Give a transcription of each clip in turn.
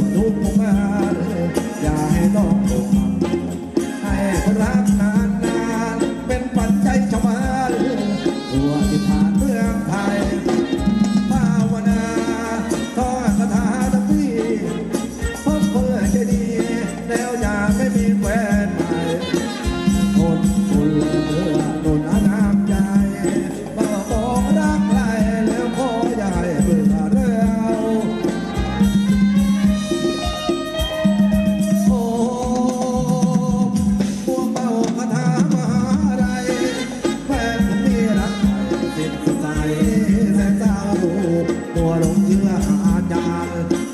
no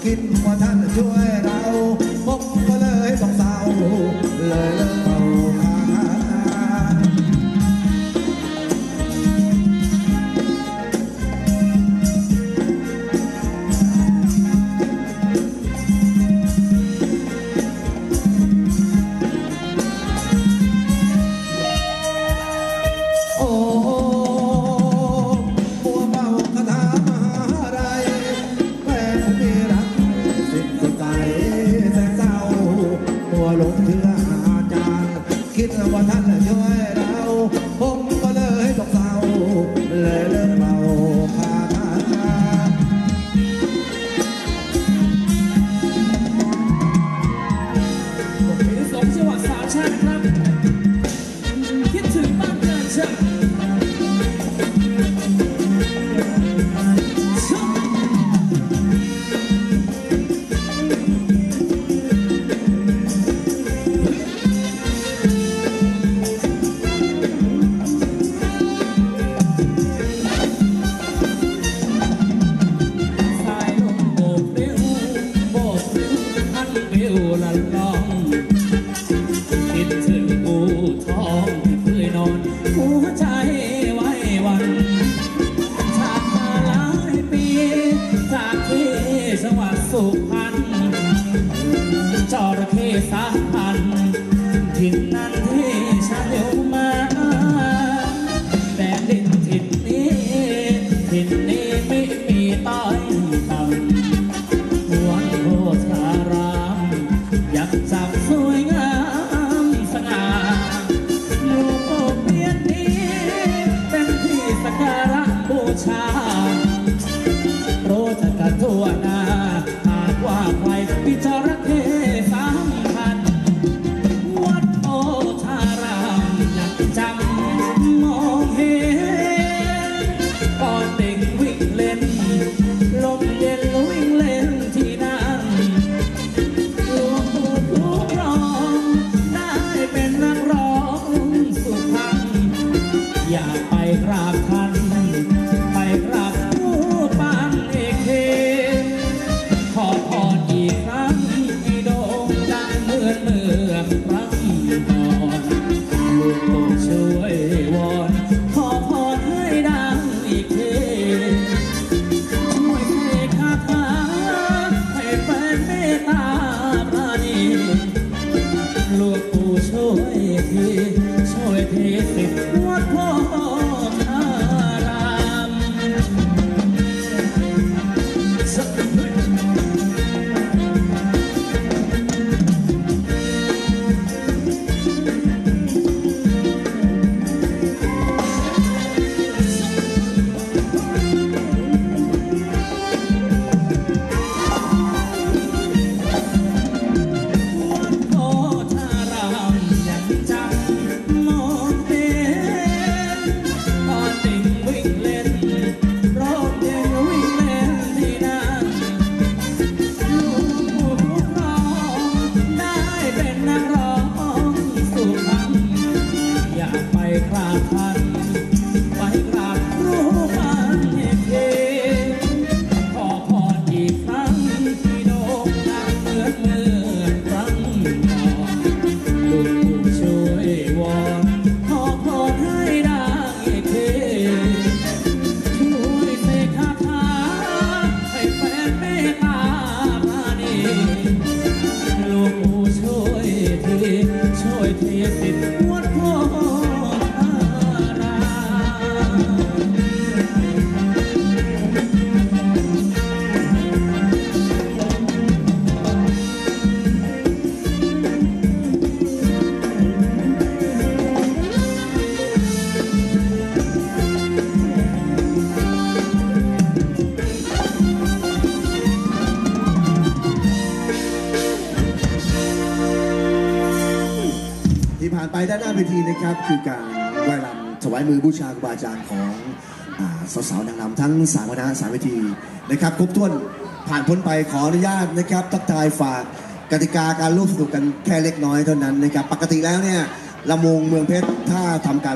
คิดว่าท่านช่วย ผมก็เลยต้องเศาเลยเลิกเมาคาผมมีสมจังหวัดสามาติครับ สุพรรณจระเข้สาพันถิ่นนั้น ทีช่วยทสิทธิ์วัดพ่อานไปด้านหน้าเวทีนะครับ คือการไหว้ลำถวายมือบูชาครูบาอาจารย์ของสาวๆนางรำทั้งสามคณะสามเวทีนะครับครบถ้วนผ่านพ้นไปขออนุญาตนะครับทักทายฝากกติกาการร่วมสนุกกันแค่เล็กน้อยเท่านั้นนะครับ ปกติแล้วเนี่ยละมงเมืองเพชรถ้าทำการ